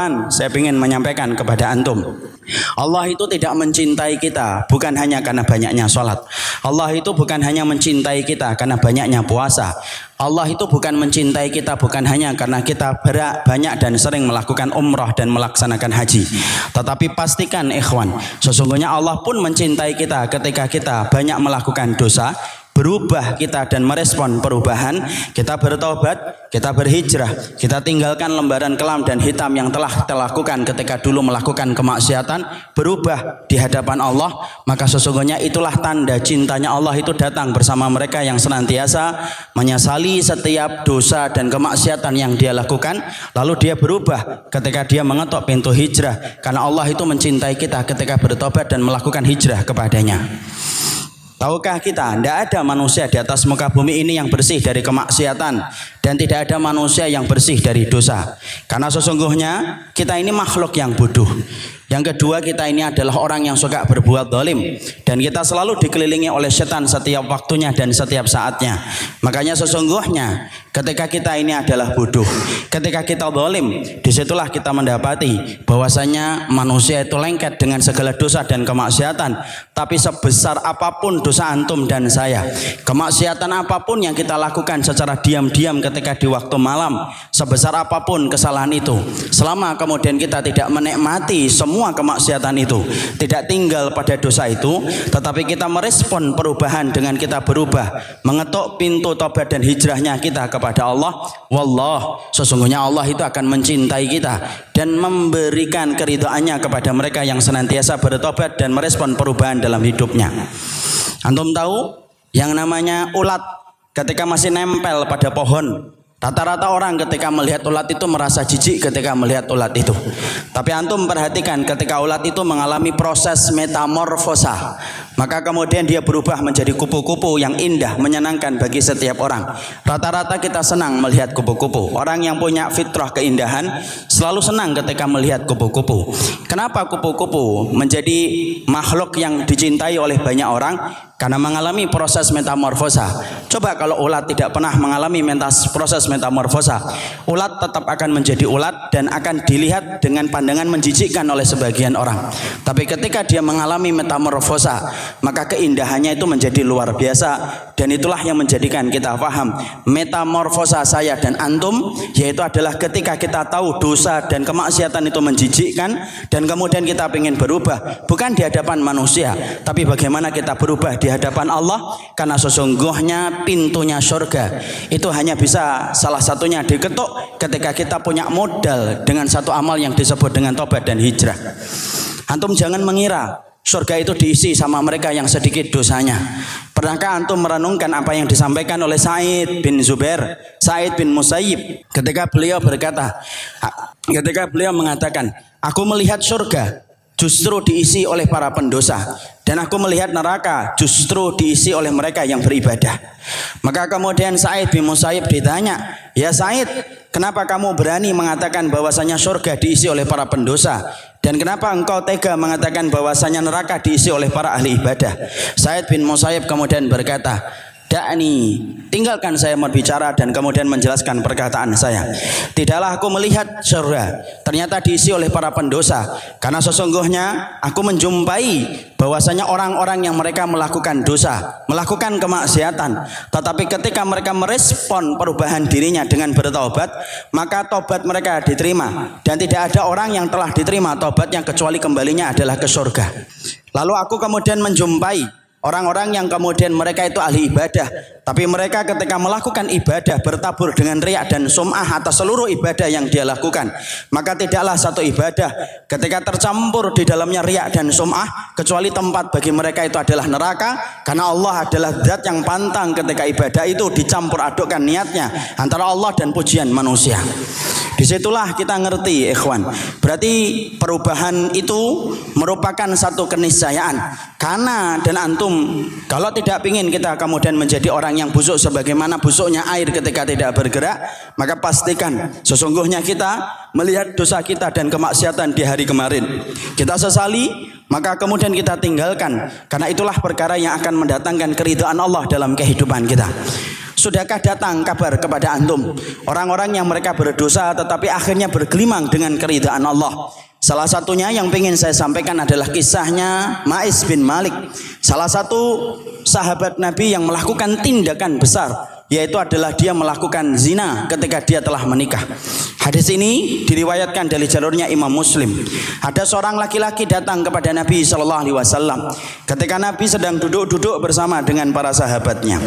Ikhwan, saya ingin menyampaikan kepada antum. Allah itu tidak mencintai kita bukan hanya karena banyaknya sholat. Allah itu bukan hanya mencintai kita karena banyaknya puasa. Allah itu bukan mencintai kita bukan hanya karena kita berak banyak dan sering melakukan umrah dan melaksanakan haji. Tetapi pastikan ikhwan, sesungguhnya Allah pun mencintai kita ketika kita banyak melakukan dosa berubah kita dan merespon perubahan, kita bertobat, kita berhijrah, kita tinggalkan lembaran kelam dan hitam yang telah kita lakukan ketika dulu melakukan kemaksiatan, berubah di hadapan Allah, maka sesungguhnya itulah tanda cintanya Allah itu datang bersama mereka yang senantiasa menyesali setiap dosa dan kemaksiatan yang dia lakukan, lalu dia berubah ketika dia mengetok pintu hijrah karena Allah itu mencintai kita ketika bertobat dan melakukan hijrah kepadanya. Tahukah kita, tidak ada manusia di atas muka bumi ini yang bersih dari kemaksiatan dan tidak ada manusia yang bersih dari dosa. Karena sesungguhnya kita ini makhluk yang bodoh. Yang kedua kita ini adalah orang yang suka berbuat dolim dan kita selalu dikelilingi oleh setan setiap waktunya dan setiap saatnya. Makanya sesungguhnya ketika kita ini adalah bodoh, ketika kita dolim, di situlah kita mendapati bahwasanya manusia itu lengket dengan segala dosa dan kemaksiatan. Tapi sebesar apa pun dosa antum dan saya, kemaksiatan apa pun yang kita lakukan secara diam-diam ketika di waktu malam, sebesar apa pun kesalahan itu, selama kemudian kita tidak menikmati semua semua kemaksiatan itu. Tidak tinggal pada dosa itu tetapi kita merespon perubahan dengan kita berubah mengetuk pintu tobat dan hijrahnya kita kepada Allah. Wallah sesungguhnya Allah itu akan mencintai kita dan memberikan keridoannya kepada mereka yang senantiasa bertobat dan merespon perubahan dalam hidupnya. Antum tahu yang namanya ulat ketika masih nempel pada pohon. Rata-rata orang ketika melihat ulat itu merasa jijik ketika melihat ulat itu. Tapi antum perhatikan ketika ulat itu mengalami proses metamorfosa, maka kemudian dia berubah menjadi kupu-kupu yang indah, menyenangkan bagi setiap orang. Rata-rata kita senang melihat kupu-kupu. Orang yang punya fitrah keindahan selalu senang ketika melihat kupu-kupu. Kenapa kupu-kupu menjadi makhluk yang dicintai oleh banyak orang? karena mengalami proses metamorfosa. Coba kalau ulat tidak pernah mengalami proses metamorfosa, ulat tetap akan menjadi ulat dan akan dilihat dengan pandangan menjijikkan oleh sebagian orang. Tapi ketika dia mengalami metamorfosa, maka keindahannya itu menjadi luar biasa dan itulah yang menjadikan kita paham metamorfosa saya dan antum yaitu adalah ketika kita tahu dosa dan kemaksiatan itu menjijikkan dan kemudian kita ingin berubah bukan di hadapan manusia tapi bagaimana kita berubah di hadapan Allah karena sesungguhnya pintunya surga itu hanya bisa salah satunya diketuk ketika kita punya modal dengan satu amal yang disebut dengan tobat dan hijrah. Antum jangan mengira surga itu diisi sama mereka yang sedikit dosanya. Pernahkah antum merenungkan apa yang disampaikan oleh Said bin Zubair, Said bin Musayyib ketika beliau berkata, ketika beliau mengatakan, aku melihat surga justru diisi oleh para pendosa dan aku melihat neraka justru diisi oleh mereka yang beribadah. Maka kemudian Said bin Musayyib ditanya, "Ya Said, kenapa kamu berani mengatakan bahwasanya surga diisi oleh para pendosa dan kenapa engkau tega mengatakan bahwasanya neraka diisi oleh para ahli ibadah?" Said bin Musayyib kemudian berkata, Da'ni, tinggalkan saya berbicara dan kemudian menjelaskan perkataan saya. Tidaklah aku melihat surga, ternyata diisi oleh para pendosa. Karena sesungguhnya aku menjumpai bahwasanya orang-orang yang mereka melakukan dosa, melakukan kemaksiatan, tetapi ketika mereka merespon perubahan dirinya dengan bertobat, maka tobat mereka diterima dan tidak ada orang yang telah diterima tobatnya kecuali kembalinya adalah ke surga. Lalu aku kemudian menjumpai Orang-orang yang kemudian mereka itu ahli ibadah, tapi mereka ketika melakukan ibadah bertabur dengan riak dan sum'ah atas seluruh ibadah yang dia lakukan. Maka tidaklah satu ibadah ketika tercampur di dalamnya riak dan sum'ah, kecuali tempat bagi mereka itu adalah neraka, karena Allah adalah zat yang pantang ketika ibadah itu dicampur adukkan niatnya antara Allah dan pujian manusia. Di situlah kita ngerti ikhwan. Berarti perubahan itu merupakan satu keniscayaan. Karena dan antum kalau tidak ingin kita kemudian menjadi orang yang busuk sebagaimana busuknya air ketika tidak bergerak, maka pastikan sesungguhnya kita melihat dosa kita dan kemaksiatan di hari kemarin. Kita sesali, maka kemudian kita tinggalkan karena itulah perkara yang akan mendatangkan keridhaan Allah dalam kehidupan kita. Sudahkah datang kabar kepada antum orang-orang yang mereka berdosa tetapi akhirnya bergelimang dengan keridhaan Allah? Salah satunya yang ingin saya sampaikan adalah kisahnya Ma'is bin Malik. Salah satu sahabat Nabi yang melakukan tindakan besar yaitu adalah dia melakukan zina ketika dia telah menikah. Hadis ini diriwayatkan dari jalurnya Imam Muslim. Ada seorang laki-laki datang kepada Nabi Shallallahu Alaihi Wasallam ketika Nabi sedang duduk-duduk bersama dengan para sahabatnya.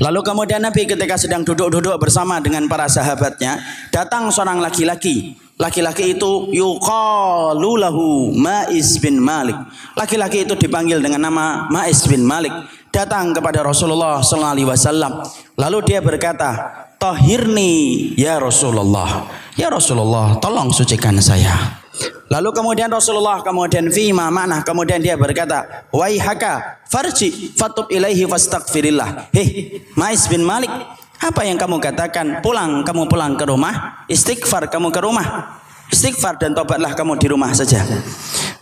Lalu kemudian Nabi ketika sedang duduk-duduk bersama dengan para sahabatnya, datang seorang laki-laki Laki-laki itu yuqalu lahu Ma'is bin Malik. Laki-laki itu dipanggil dengan nama Ma'is bin Malik. Datang kepada Rasulullah sallallahu alaihi wasallam. Lalu dia berkata, "Tahirni ya Rasulullah." Ya Rasulullah, tolong sucikan saya. Lalu kemudian Rasulullah kemudian fima mana kemudian dia berkata, "Wai haka farji fatub ilaihi fastaghfirillah." Hei, Ma'is bin Malik, apa yang kamu katakan? Pulang, kamu pulang ke rumah. Istighfar, kamu ke rumah. Istighfar dan tobatlah kamu di rumah saja.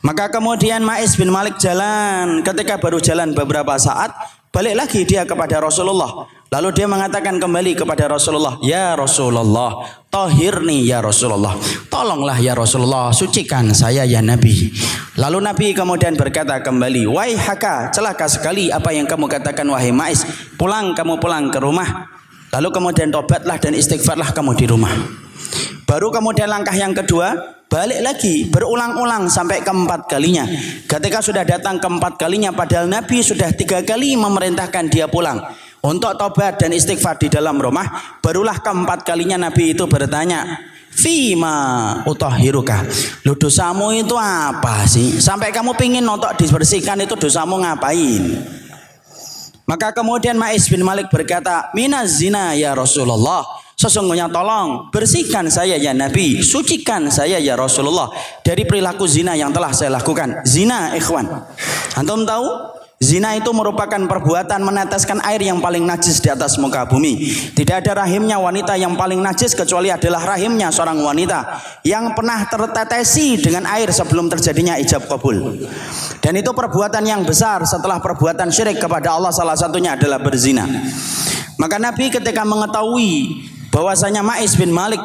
Maka kemudian Ma'is bin Malik jalan. Ketika baru jalan beberapa saat, balik lagi dia kepada Rasulullah. Lalu dia mengatakan kembali kepada Rasulullah, Ya Rasulullah, tohirni ya Rasulullah. Tolonglah ya Rasulullah, sucikan saya ya Nabi. Lalu Nabi kemudian berkata kembali, Wahai haka, celaka sekali apa yang kamu katakan wahai Ma'is. Pulang, kamu pulang ke rumah. Lalu kemudian tobatlah dan istighfarlah kamu di rumah. Baru kemudian langkah yang kedua, balik lagi berulang-ulang sampai keempat kalinya. Ketika sudah datang keempat kalinya, padahal Nabi sudah tiga kali memerintahkan dia pulang untuk tobat dan istighfar di dalam rumah. Barulah keempat kalinya Nabi itu bertanya, Fima utahiruka. Lu dosamu itu apa sih? Sampai kamu pingin untuk dibersihkan itu dosamu ngapain? Maka kemudian Ma'is bin Malik berkata, Minaz zina ya Rasulullah. Sesungguhnya tolong bersihkan saya ya Nabi, sucikan saya ya Rasulullah dari perilaku zina yang telah saya lakukan. Zina ikhwan. Antum tahu Zina itu merupakan perbuatan meneteskan air yang paling najis di atas muka bumi. Tidak ada rahimnya wanita yang paling najis kecuali adalah rahimnya seorang wanita yang pernah tertetesi dengan air sebelum terjadinya ijab kabul. Dan itu perbuatan yang besar setelah perbuatan syirik kepada Allah salah satunya adalah berzina. Maka Nabi ketika mengetahui bahwasanya Ma'is bin Malik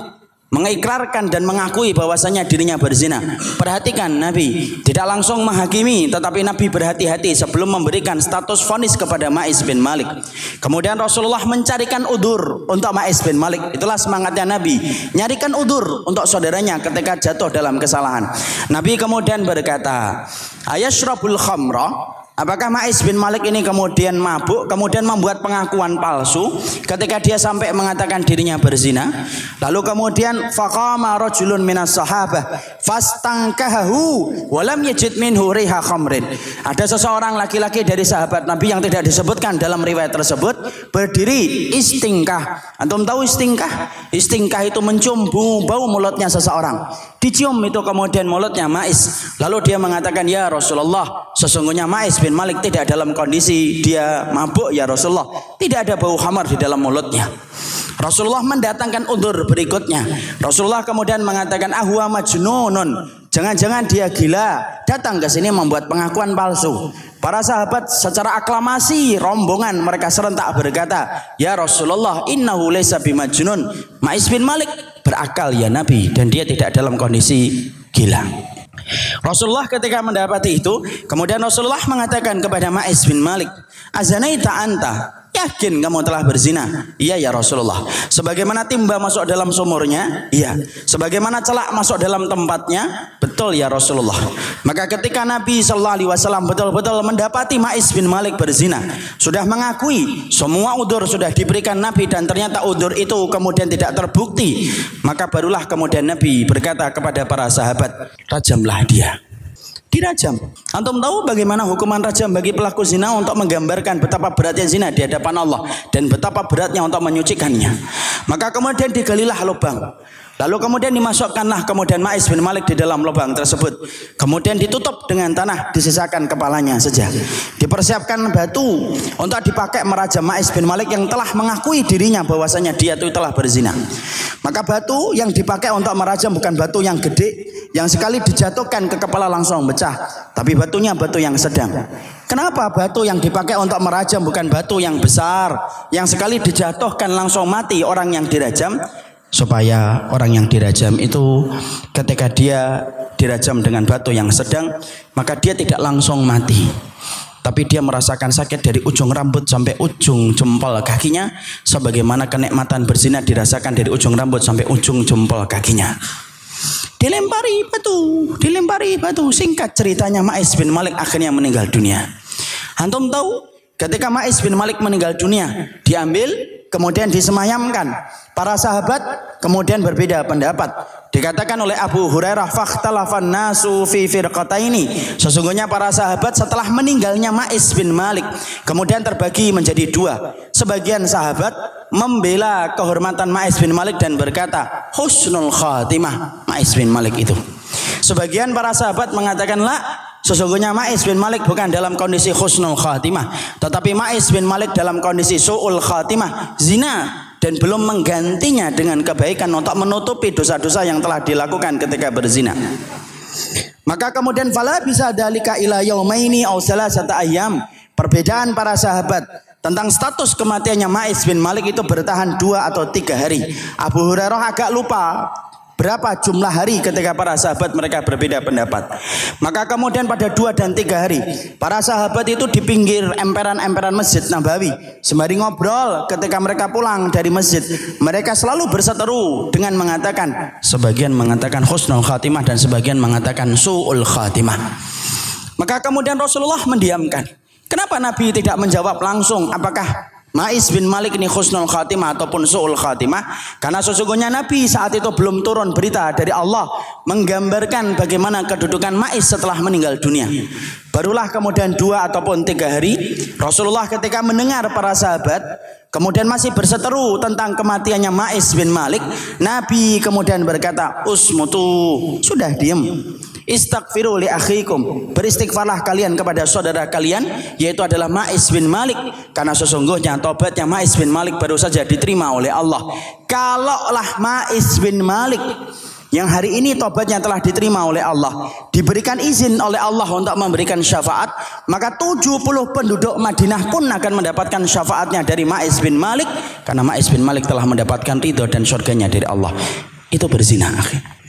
mengikrarkan dan mengakui bahwasanya dirinya berzina. Perhatikan Nabi tidak langsung menghakimi tetapi Nabi berhati-hati sebelum memberikan status vonis kepada Ma'is bin Malik. Kemudian Rasulullah mencarikan udur untuk Ma'is bin Malik. Itulah semangatnya Nabi. Nyarikan udur untuk saudaranya ketika jatuh dalam kesalahan. Nabi kemudian berkata, "Ayashrabul khamra?" Apakah Ma'is bin Malik ini kemudian mabuk, kemudian membuat pengakuan palsu ketika dia sampai mengatakan dirinya berzina? Lalu kemudian faqama rajulun minas sahabah fastangkahu walam yajid minhu riha khamrin. Ada seseorang laki-laki dari sahabat Nabi yang tidak disebutkan dalam riwayat tersebut berdiri istingkah. Antum tahu istingkah? Istingkah itu mencium bau mulutnya seseorang. Dicium itu kemudian mulutnya Ma'is. Lalu dia mengatakan, "Ya Rasulullah, sesungguhnya Ma'is bin Malik tidak dalam kondisi dia mabuk ya Rasulullah. Tidak ada bau hamar di dalam mulutnya." Rasulullah mendatangkan undur berikutnya. Rasulullah kemudian mengatakan, "Ahwa majnunun." Jangan-jangan dia gila, datang ke sini membuat pengakuan palsu. Para sahabat secara aklamasi rombongan mereka serentak berkata, "Ya Rasulullah, innahu laysa bimajnun." Ma'is bin Malik berakal ya Nabi dan dia tidak dalam kondisi gila. Rasulullah ketika mendapati itu, kemudian Rasulullah mengatakan kepada Ma'is bin Malik, "Azanaita anta?" Yakin kamu telah berzina? Iya ya Rasulullah. Sebagaimana timba masuk dalam sumurnya? Iya. Sebagaimana celak masuk dalam tempatnya? Betul ya Rasulullah. Maka ketika Nabi Shallallahu Alaihi Wasallam betul-betul mendapati Ma'is bin Malik berzina, sudah mengakui semua udur sudah diberikan Nabi dan ternyata udur itu kemudian tidak terbukti, maka barulah kemudian Nabi berkata kepada para sahabat, rajamlah dia dirajam. Antum tahu bagaimana hukuman rajam bagi pelaku zina untuk menggambarkan betapa beratnya zina di hadapan Allah dan betapa beratnya untuk menyucikannya. Maka kemudian digalilah lubang. Lalu kemudian dimasukkanlah kemudian Ma'is bin Malik di dalam lubang tersebut. Kemudian ditutup dengan tanah, disisakan kepalanya saja. Dipersiapkan batu untuk dipakai meraja Ma'is bin Malik yang telah mengakui dirinya bahwasanya dia itu telah berzina. Maka batu yang dipakai untuk merajam bukan batu yang gede yang sekali dijatuhkan ke kepala langsung pecah, tapi batunya batu yang sedang. Kenapa batu yang dipakai untuk merajam bukan batu yang besar yang sekali dijatuhkan langsung mati orang yang dirajam? Supaya orang yang dirajam itu ketika dia dirajam dengan batu yang sedang maka dia tidak langsung mati. Tapi dia merasakan sakit dari ujung rambut sampai ujung jempol kakinya sebagaimana kenikmatan berzina dirasakan dari ujung rambut sampai ujung jempol kakinya. Dilempari batu dilempari batu. Singkat ceritanya Ma'is bin Malik akhirnya meninggal dunia. Antum tahu ketika Ma'is bin Malik meninggal dunia diambil kemudian disemayamkan. Para sahabat kemudian berbeda pendapat. Dikatakan oleh Abu Hurairah fakhtalafan nasu fi ini. Sesungguhnya para sahabat setelah meninggalnya Ma'is bin Malik kemudian terbagi menjadi dua. Sebagian sahabat membela kehormatan Ma'is bin Malik dan berkata husnul khatimah Ma'is bin Malik itu. Sebagian para sahabat mengatakan la Sesungguhnya Ma'is bin Malik bukan dalam kondisi khusnul khatimah, tetapi Ma'is bin Malik dalam kondisi su'ul khatimah, zina dan belum menggantinya dengan kebaikan untuk menutupi dosa-dosa yang telah dilakukan ketika berzina. Maka kemudian fala bisa dalika ila yaumaini aw salasata ayyam. Perbedaan para sahabat tentang status kematiannya Ma'is bin Malik itu bertahan dua atau tiga hari. Abu Hurairah agak lupa Berapa jumlah hari ketika para sahabat mereka berbeda pendapat. Maka kemudian pada dua dan tiga hari, para sahabat itu di pinggir emperan-emperan masjid Nabawi. Sembari ngobrol ketika mereka pulang dari masjid. Mereka selalu berseteru dengan mengatakan, sebagian mengatakan husnul khatimah dan sebagian mengatakan su'ul khatimah. Maka kemudian Rasulullah mendiamkan. Kenapa Nabi tidak menjawab langsung apakah Ma'is bin Malik ini khusnul khatimah ataupun su'ul khatimah karena sesungguhnya Nabi saat itu belum turun berita dari Allah menggambarkan bagaimana kedudukan Ma'is setelah meninggal dunia. Barulah kemudian dua ataupun tiga hari Rasulullah ketika mendengar para sahabat kemudian masih berseteru tentang kematiannya Ma'is bin Malik, Nabi kemudian berkata, "Usmutu, sudah diam." Istaghfiru li akhikum. Beristighfarlah kalian kepada saudara kalian yaitu adalah Ma'is bin Malik karena sesungguhnya tobatnya Ma'is bin Malik baru saja diterima oleh Allah. Kalaulah Ma'is bin Malik yang hari ini tobatnya telah diterima oleh Allah diberikan izin oleh Allah untuk memberikan syafaat maka 70 penduduk Madinah pun akan mendapatkan syafaatnya dari Ma'is bin Malik karena Ma'is bin Malik telah mendapatkan ridho dan surganya dari Allah itu berzina akhir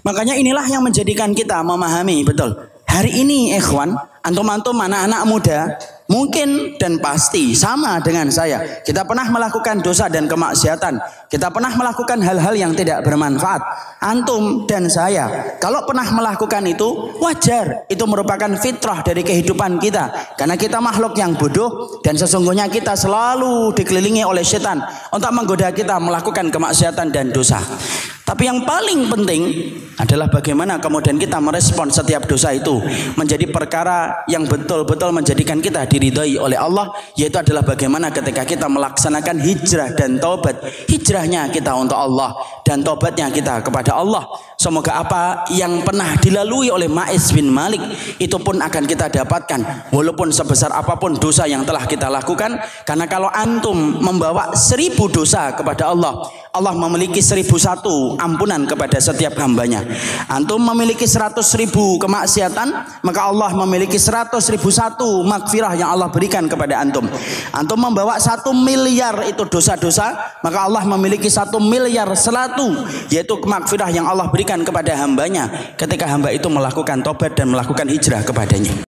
Makanya inilah yang menjadikan kita memahami betul. Hari ini ikhwan, antum-antum anak-anak muda mungkin dan pasti sama dengan saya. Kita pernah melakukan dosa dan kemaksiatan. Kita pernah melakukan hal-hal yang tidak bermanfaat. Antum dan saya, kalau pernah melakukan itu wajar. Itu merupakan fitrah dari kehidupan kita. Karena kita makhluk yang bodoh dan sesungguhnya kita selalu dikelilingi oleh setan untuk menggoda kita melakukan kemaksiatan dan dosa. Tapi yang paling penting adalah bagaimana kemudian kita merespon setiap dosa itu menjadi perkara yang betul-betul menjadikan kita diridhai oleh Allah yaitu adalah bagaimana ketika kita melaksanakan hijrah dan taubat. Hijrahnya kita untuk Allah dan taubatnya kita kepada Allah. Semoga apa yang pernah dilalui oleh Ma'is bin Malik itu pun akan kita dapatkan walaupun sebesar apa pun dosa yang telah kita lakukan karena kalau antum membawa seribu dosa kepada Allah Allah memiliki seribu satu ampunan kepada setiap hambanya. Antum memiliki seratus ribu kemaksiatan, maka Allah memiliki seratus ribu satu makfirah yang Allah berikan kepada antum. Antum membawa satu miliar itu dosa-dosa, maka Allah memiliki satu miliar selatu, yaitu makfirah yang Allah berikan kepada hambanya ketika hamba itu melakukan tobat dan melakukan hijrah kepadanya.